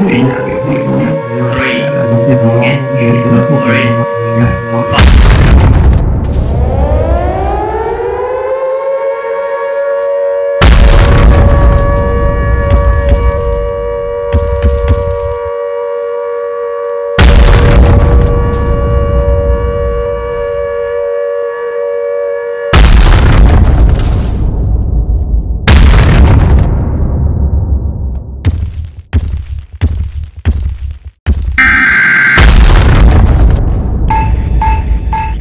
你。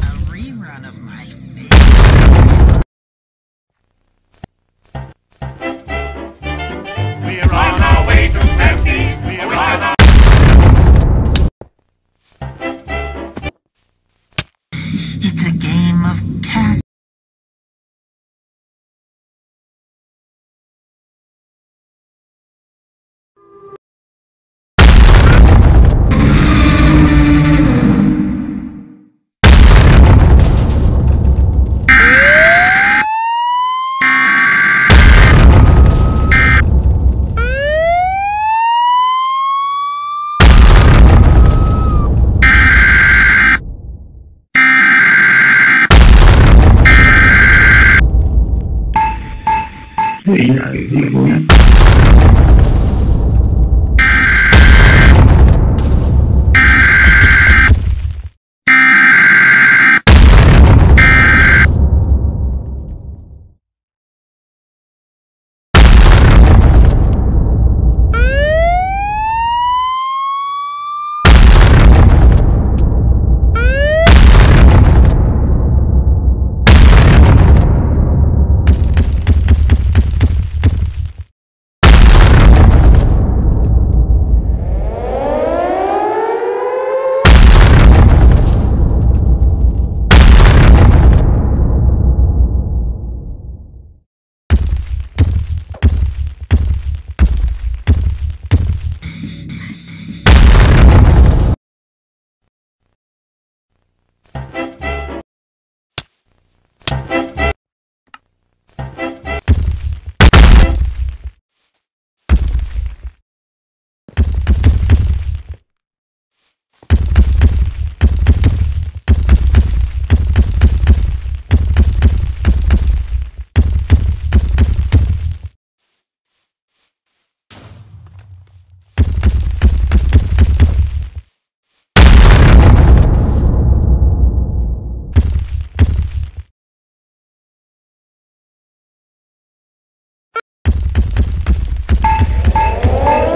A rerun of my Venga, que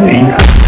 你